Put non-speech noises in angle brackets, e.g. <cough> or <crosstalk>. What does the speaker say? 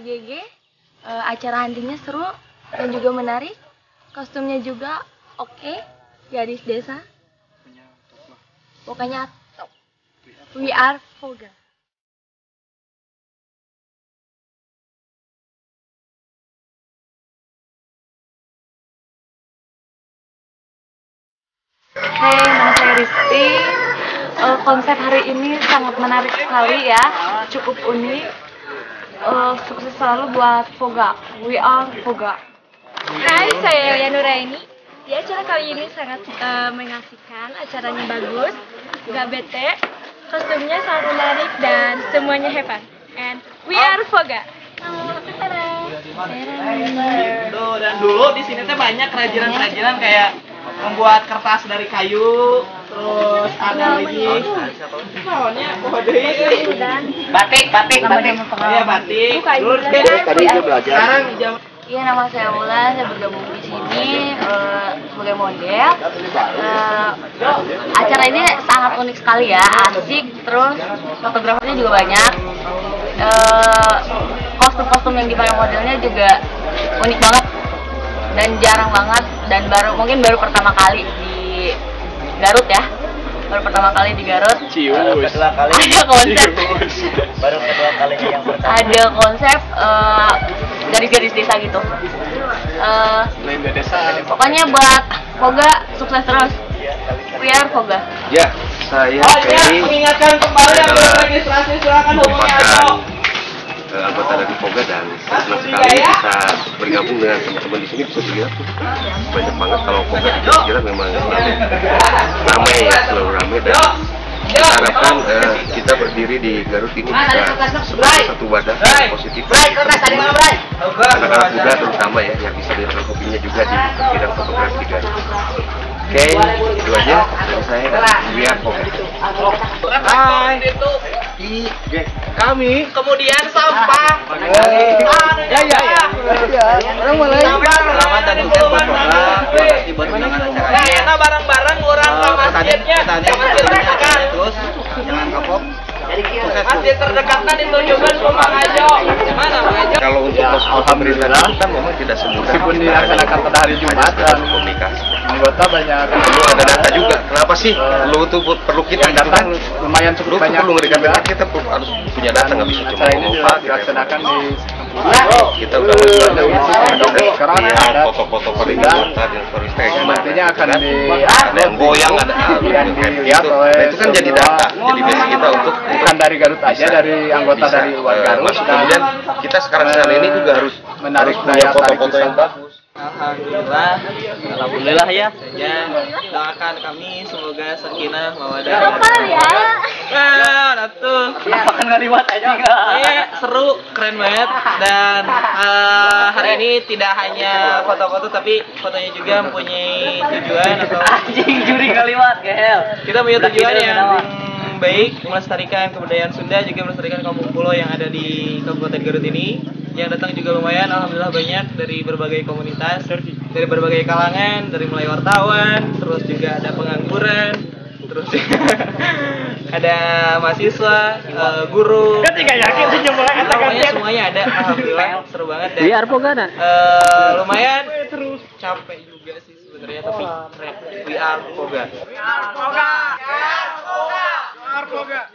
HGG. Eh, acara huntingnya seru dan juga menarik. Kostumnya juga oke. Gadis desa. Pokoknya top. We are Foga. Hai, nama saya Risti. Eh, konsep hari ini sangat menarik sekali ya, cukup unik. Eh, sukses selalu buat Foga. We are Foga. Hai, saya Yulia Nuraini. Di acara kali ini sangat eh, mengasihkan, acaranya bagus, gak bete, kostumnya sangat menarik dan semuanya hebat. And we are Foga. Tuh, dan dulu di sini tuh banyak kerajinan-kerajinan kayak membuat kertas dari kayu, terus ada lagi naonnya kode batik, batik, batik. Iya, batik. Dulu Tadi dia belajar. sekarang zaman Iya, nama saya Mulan. Saya bergabung di sini eh, sebagai model. Eh, acara ini sangat unik sekali ya, asik. Terus fotografernya juga banyak. Eh, kostum-kostum yang dipakai modelnya juga unik banget dan jarang banget dan baru mungkin baru pertama kali di Garut ya. Baru pertama kali di Garut. Cius. Ada konsep Baru kedua kalinya yang pertama. ada konsep eh, garis-garis desa gitu. Eh, Lain desa. pokoknya buat Foga sukses terus. We are Foga. Ya, saya Oh iya, Ferry mengingatkan kembali yang belum registrasi silakan hubungi merupakan Aco. eh, anggota dari Poga dan senang sekali bisa bergabung dengan teman-teman di sini bisa dilihat tuh banyak banget kalau Poga di kira memang selalu ramai ya selalu ramai dan kita harapkan eh, kita berdiri di Garut ini bisa sebagai satu wadah yang positif anak-anak muda terutama ya yang bisa hobinya juga di bidang fotografi di Garut. Oke, itu aja dari saya dan biar Poga. Hai. Kami Kemudian sampah. Ke masjid terdekat. Terus jangan kapok. Masjid terdekatnya ditunjukkan ke Mang Ajo. Mana Mang Ajo? Kalau untuk pemerintahan itu kan memang tidak semudah Meskipun kita dilaksanakan pada hari Jumat dan- komunikasi. Anggota banyak. Perlu ada data juga. Kenapa sih? Perlu itu perlu kita yang gitu datang kan? lumayan Perlu cukup banyak. perlu memberikan juga. data kita perlu harus punya data nggak bisa cuma Acara ini ngomong pak. gitu ya. dilaksanakan di Kita udah ada. Sekarang ada foto-foto paling anggota dan story tag yang nantinya akan kan. di ada yang goyang ada yang oleh Nah, itu kan jadi data jadi base kita untuk bukan dari Garut aja dari anggota dari luar eh, Garut kemudian kita sekarang sekarang ini juga harus menarik punya foto-foto yang bagus Alhamdulillah, alhamdulillah ya. Ya, doakan kami semoga sakinah mawadah. ya. Nah, atuh. Kenapa kan ngaliwat aja enggak? Eh, seru, keren banget dan eh, hari ini tidak hanya foto-foto tapi fotonya juga mempunyai tujuan atau Anjing juri ngaliwat, gel. kita punya tujuan yang baik melestarikan kebudayaan Sunda juga melestarikan kampung pulau yang ada di Kabupaten Garut ini yang datang juga lumayan alhamdulillah banyak dari berbagai komunitas dari berbagai kalangan dari mulai wartawan terus juga ada pengangguran terus <laughs> ada mahasiswa eh, guru. Ketika yakin sih coba. pokoknya semuanya ada alhamdulillah seru banget. Dan Biar eh, lumayan. Terus capek juga sih sebenarnya tapi keren we are Poga Poga.